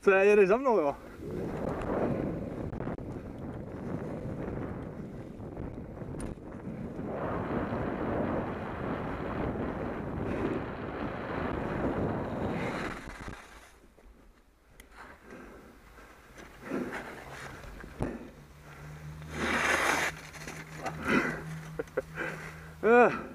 Så ja jedziesz za mną, no? Ech. Teraz